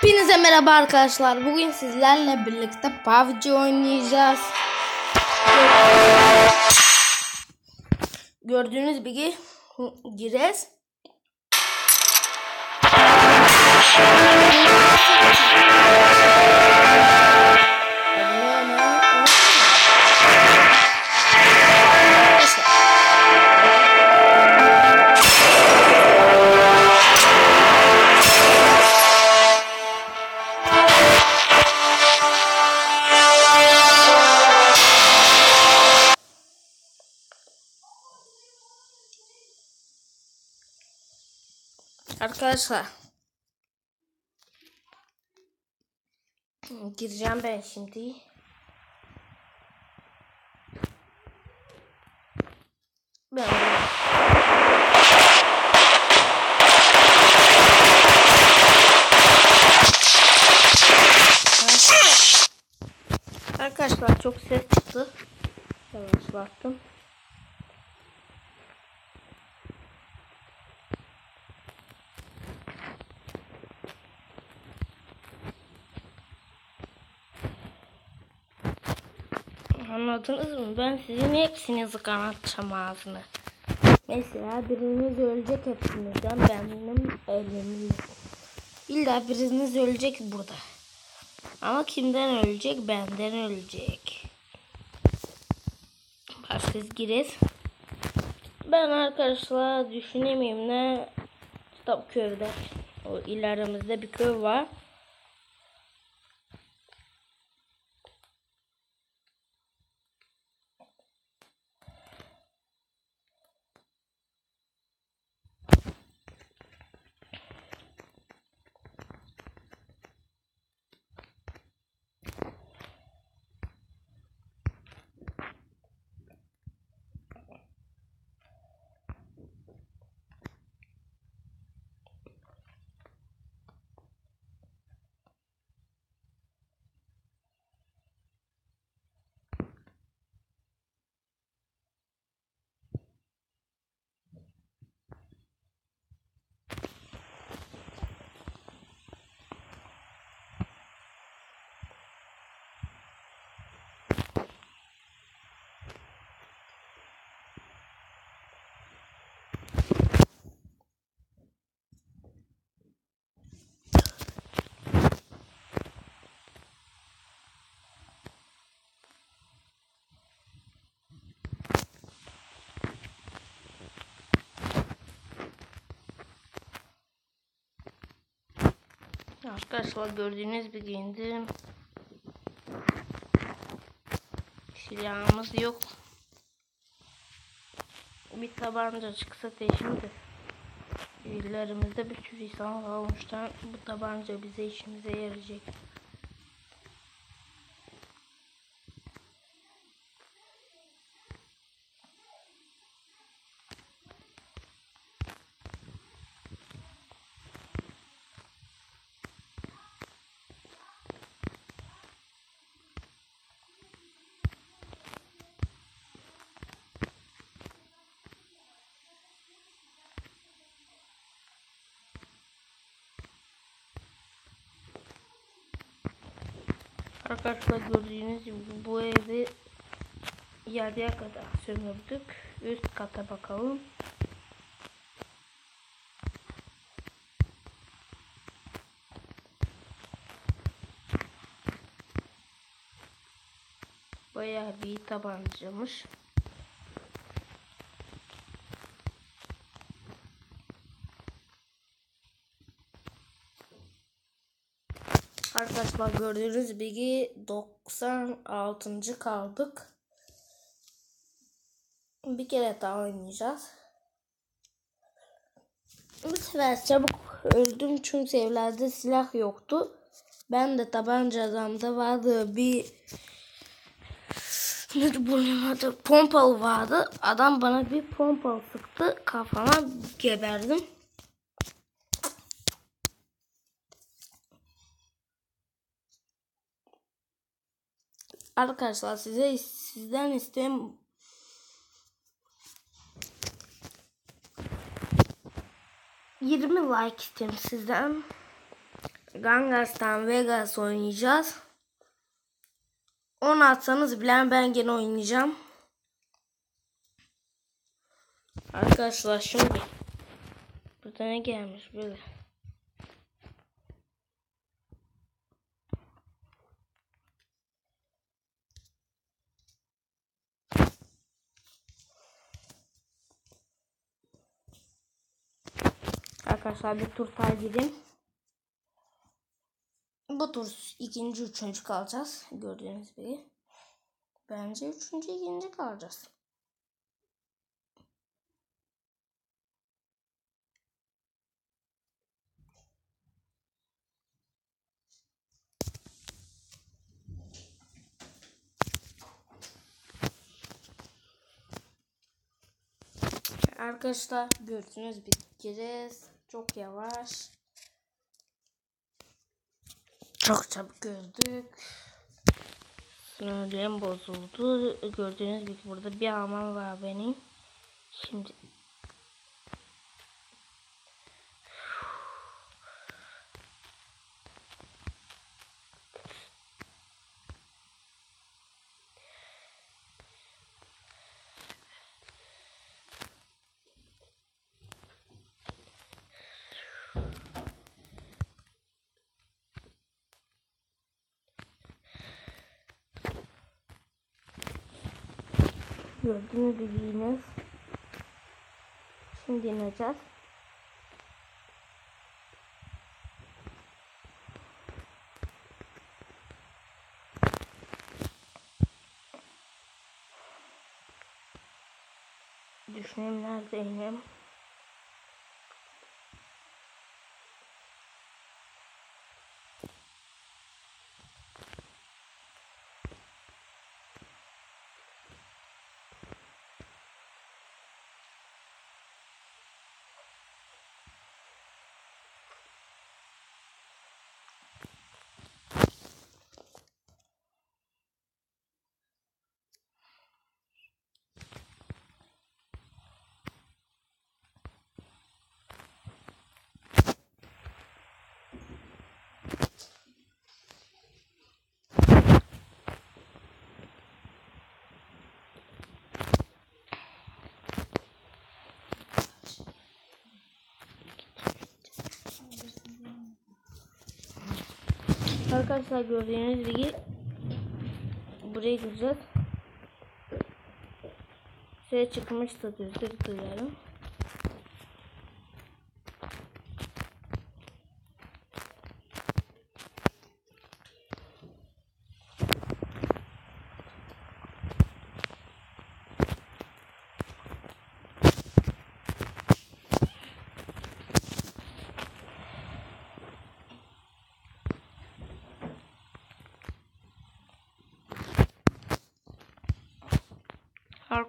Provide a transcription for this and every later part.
Hepinize merhaba arkadaşlar. Bugün sizlerle birlikte PUBG oynayacağız. Gördüğünüz gibi girez. Arkadaşlar. Gireceğim ben şimdi. Ben Arkadaşlar çok ses çıktı. Yavaşlattım. Anladınız mı? Ben sizin hepsinizi kanatacağım ağzını. Mesela biriniz ölecek hepinizden benim ölümüm. İlla biriniz ölecek burada. Ama kimden ölecek? Benden ölecek. Başkası giriz. Ben arkadaşlar düşünemeyim ne kitap köyde. O ilerimizde bir köy var. Arkadaşlar gördüğünüz bir giyindim. Silahımız yok. Bir tabanca çıksa teşimdir. Illerimizde bir sürü insan kalmıştan bu tabanca bize işimize yarayacak. Arkadaşlar gördüğünüz gibi bu evi yarıya kadar sömürdük. Üst kata bakalım. Bayağı bir tabancamış. Arkadaşlar gördüğünüz gibi 96. kaldık. Bir kere daha oynayacağız. Bu sefer çabuk öldüm çünkü evlerde silah yoktu. Ben de tabanca adamda vardı bir ne bunun pompalı vardı. Adam bana bir pompalı sıktı kafama geberdim. Arkadaşlar size sizden isteğim Yirmi like istiyorum sizden. Gangas'tan Vegas oynayacağız. 10 atsanız bilen ben gene oynayacağım. Arkadaşlar şimdi burada ne gelmiş böyle. Arkadaşlar bir tur kaydedeyim. Bu tur ikinci, üçüncü kalacağız. Gördüğünüz gibi. Bence üçüncü, ikinci kalacağız. Arkadaşlar gördüğünüz biteceğiz. Çok yavaş. Çok çabuk gördük. Sinirlerim bozuldu. Gördüğünüz gibi burada bir almam var benim. Şimdi gördüğünüz gibi. Şimdi ineceğiz. Düşüneyim nerede ineyim. Arkadaşlar gördüğünüz gibi buraya gireceğiz. Size çıkmıştı özür dilerim.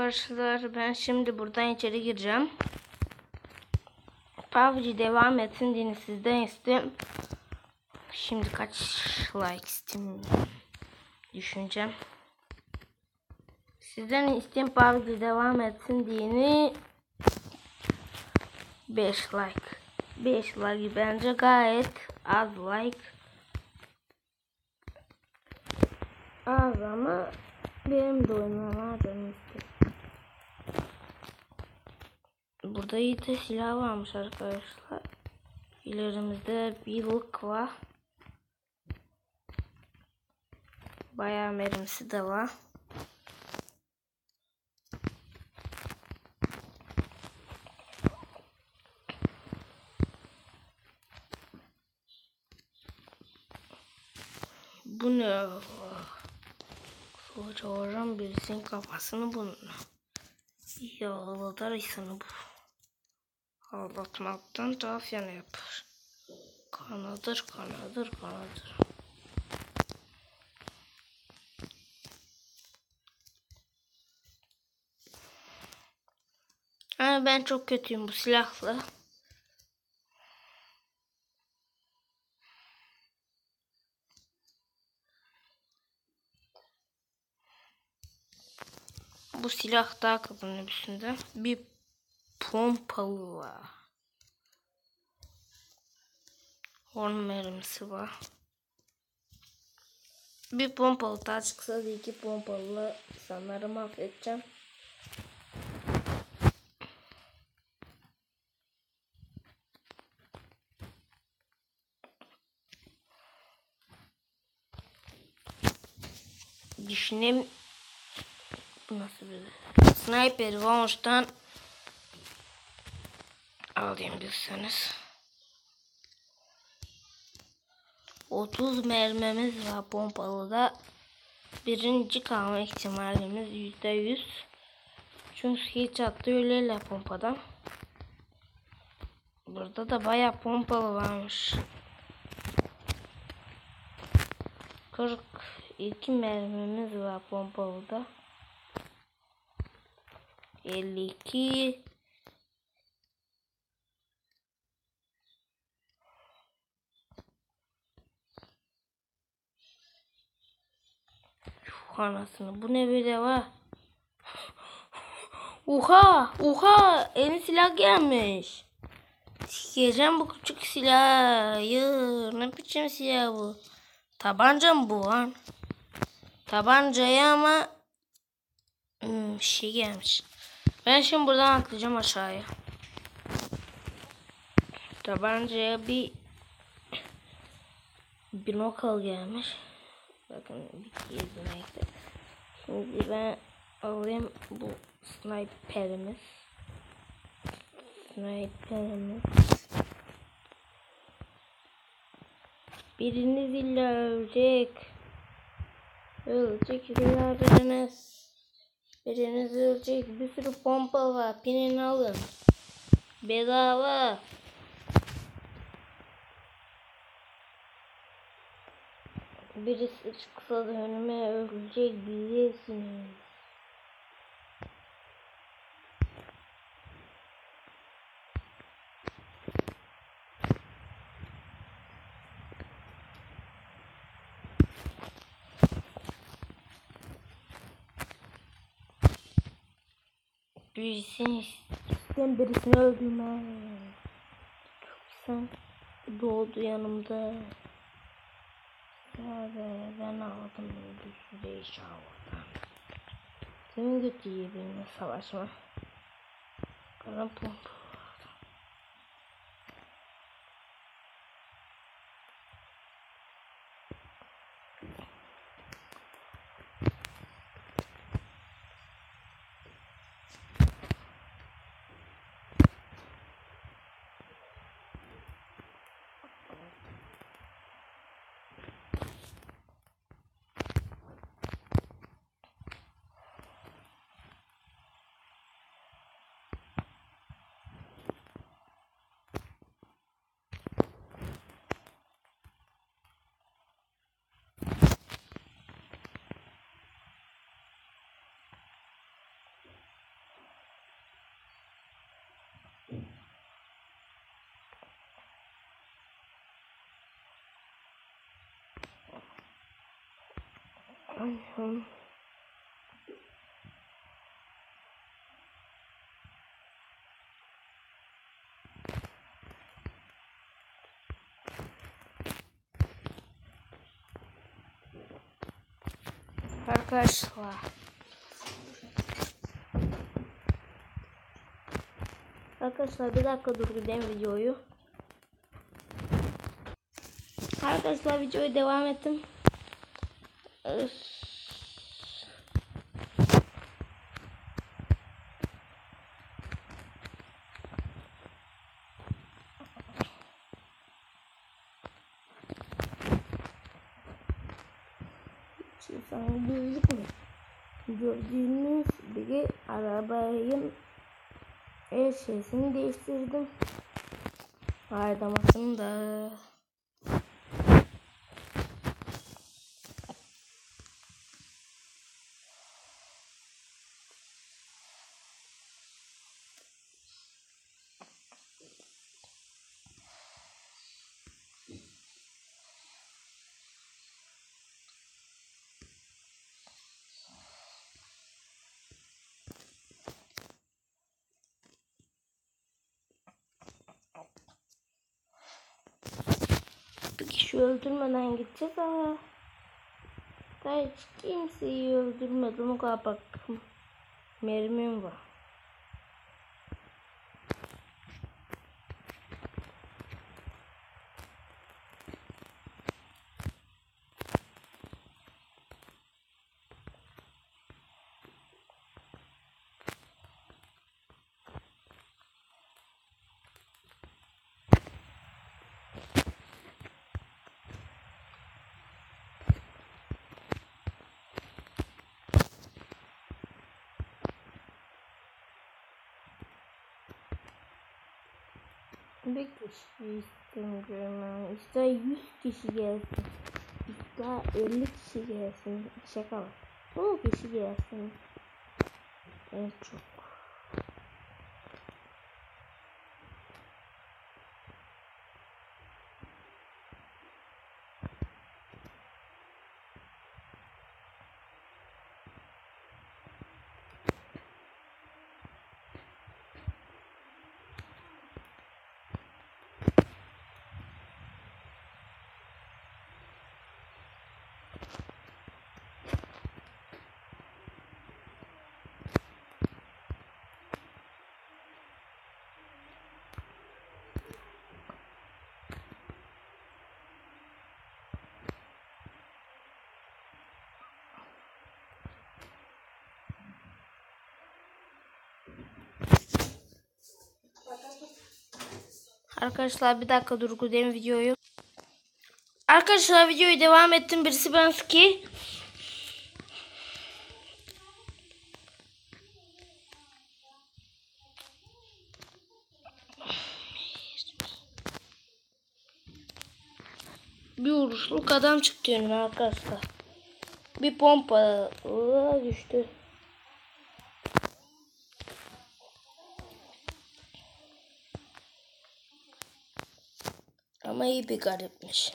Arkadaşlar ben şimdi buradan içeri gireceğim. PUBG devam etsin diye sizden istiyorum. Şimdi kaç like istiyorum düşüneceğim. Sizden istedim PUBG devam etsin diyeni 5 like. 5 like bence gayet az like. Az ama benim de oynamam Burada de silah varmış arkadaşlar. İlerimizde bir yıllık var. Bayağı mermisi de var. Bu ne? Kocaman birisinin kafasını bununla. İyi ağlatır insanı bu. Ağlatmaktan tuhaf yana yapar. Kanadır, kanadır, kanadır. Ama ben çok kötüyüm bu silahla. Bu silah daha kazanıyor üstünde. Bir pompalı var. 10 mermisi var. Bir pompalı daha çıksa da iki pompalı sanırım mahvedeceğim. Düşüneyim. Nasıl bir sniper Vonç'tan alayım diyorsanız. 30 mermimiz var pompalıda. Birinci kalma ihtimalimiz %100. Çünkü hiç attı öyle pompadan. Burada da bayağı pompalı varmış. 42 mermimiz var pompalıda. 52 Yuh anasını bu ne böyle var? Oha! Oha! Eline silah gelmiş. Sikeceğim bu küçük silahı. Ne biçim silah bu? Tabanca mı bu lan? Tabancaya ama hmm, bir şey gelmiş. Ben şimdi buradan atlayacağım aşağıya. Tabancaya bir binokal gelmiş. Bakın bir izlemekte. Şimdi ben alayım bu sniperimiz. Sniperimiz. Biriniz illa ölecek. Ölecek illa biriniz. Biriniz ölecek. Bir sürü pompa var. Pinini alın. Bedava. Birisi çıksa da önüme ölecek bilirsiniz. Birisini isteyen birisini öldürme. Çok güzel. Doğdu yanımda. Abi ben aldım bir eşya oradan. Kimin götürüyor benimle savaşma? Karan pompa. Aynen. Arkadaşlar. Arkadaşlar bir dakika durdurayım videoyu. Arkadaşlar videoyu devam ettim. Gözlük mü? Gördüğünüz gibi arabanın el şeysini değiştirdim. Aydamasını da. Kişi öldürmeden gideceğiz. Ama hiç kimseyi öldürmedim. O kadar bak mermim var. Bir kişi istemiyorum. İster 100 kişi gelsin. İster 50 kişi gelsin. Şaka var. 10 kişi gelsin. En çok. Arkadaşlar bir dakika durdurayım videoyu. Arkadaşlar videoyu devam ettim. Birisi ben ki. Bir vuruşluk adam çıktı önüme arkadaşlar. Bir pompa düştü. Ama iyi bir garipmiş.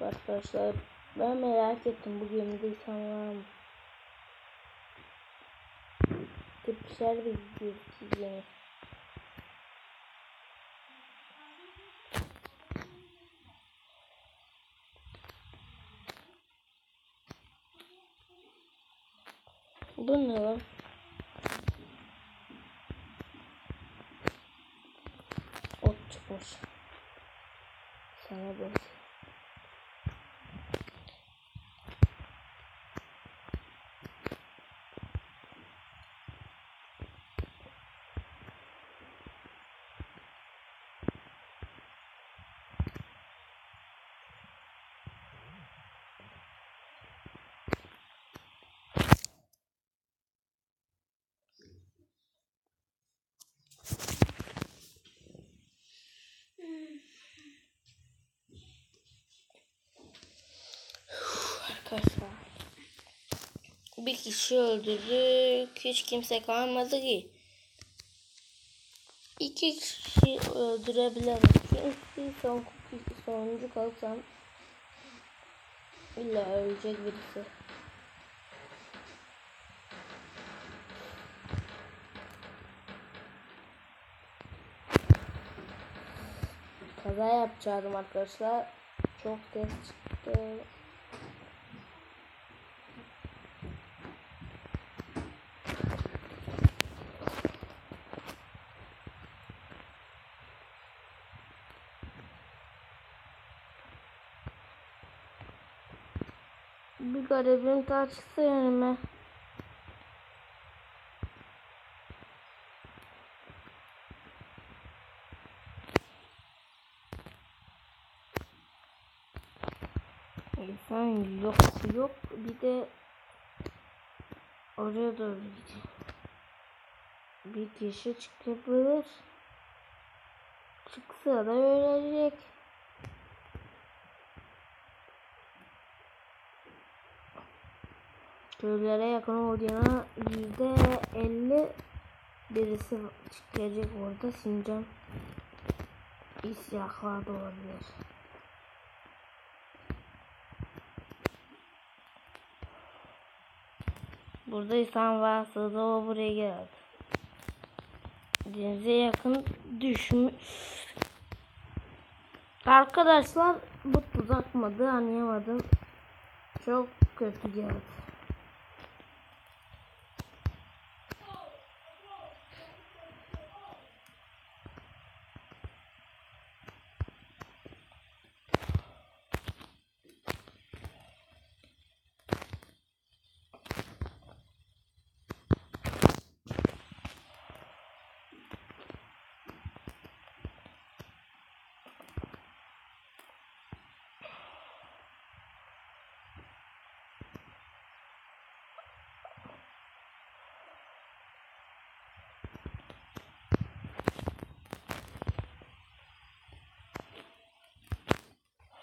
Arkadaşlar ben merak ettim bu gemide insan var mı? Tepkiler de gidiyor Bu ne lan? Arkadaşlar. Bir kişi öldürdük. Hiç kimse kalmadı ki. İki kişi öldürebilirim. Çünkü son kişi sonuncu kalsam illa ölecek birisi. Kaza yapacaktım arkadaşlar. Çok ses çıktı. Garibim tartıştı önüme. İnsan yok yok bir de oraya doğru gidiyor. Bir kişi çıkabilir. Çıksa da ölecek. Köylere yakın olduğuna yüzde elli birisi çıkacak orada Sincan isyaklar da olabilir. Burada insan varsa da o buraya geldi. Denize yakın düşmüş. Arkadaşlar bu tuzak mıydı anlayamadım. Çok kötü geldi.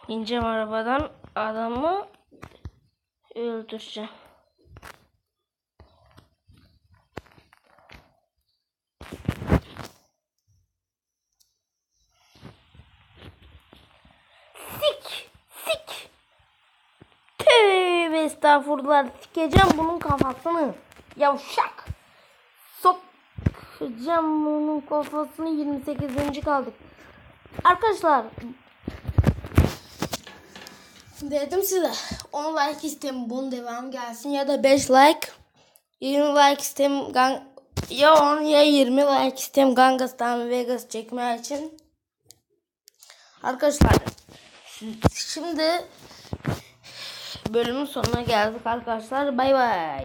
İneceğim arabadan adamı öldüreceğim. Sik! Sik! Tövbe estağfurullah. Sikeceğim bunun kafasını. Yavşak. Sokacağım bunun kafasını 28. kaldık. Arkadaşlar Dedim size 10 like istem bunun devam gelsin ya da 5 like 20 like istem gang ya 10 ya 20 like istem Gangas'tan Vegas çekme için. Arkadaşlar şimdi bölümün sonuna geldik arkadaşlar. Bay bay.